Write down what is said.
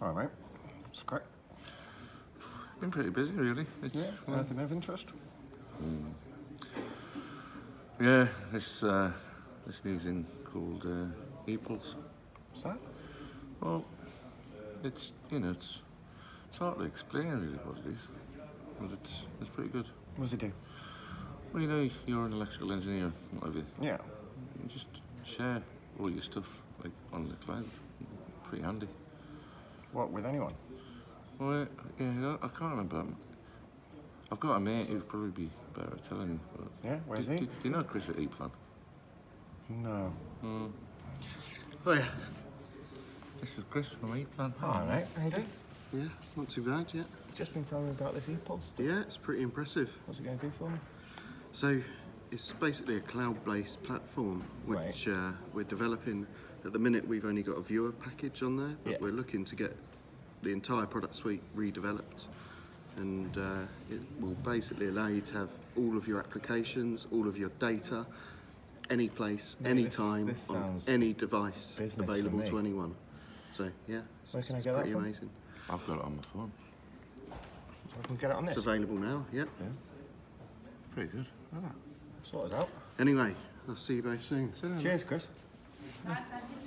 All right, It's great. Been pretty busy, really. It's, Yeah, well, anything of interest? yeah, this uh, this new thing called uh. What's that? Well, it's you know it's it's hard to explain really what it is, but it's it's pretty good. What does it do? Well, you know, you're an electrical engineer, what have you? Yeah. You just share all your stuff like on the cloud. Pretty handy. What, with anyone? Well, yeah, I can't remember. I've got a mate who'd probably be better at telling you. But Yeah, where's do, he? Do, do you know Chris at EPLAN? No. Oh yeah, This is Chris from EPLAN. All right, how you doing? yeah, not too bad yet. Just been telling me about this ePULSE. Yeah, it's pretty impressive. What's it going to do for me? So it's basically a cloud-based platform which uh, we're developing. At the minute, we've only got a viewer package on there, but Yeah. we're looking to get the entire product suite redeveloped. And uh, it will basically allow you to have all of your applications, all of your data, any place, Yeah, any time, on any device available to anyone. So yeah, it's, Where can I it's get that pretty from? amazing. I've got it on my phone. I can get it on this? It's available now. Yep. Yeah. Pretty good. Ah, sort it out. Anyway, I'll see you both soon. Cheers, Chris. Thank you.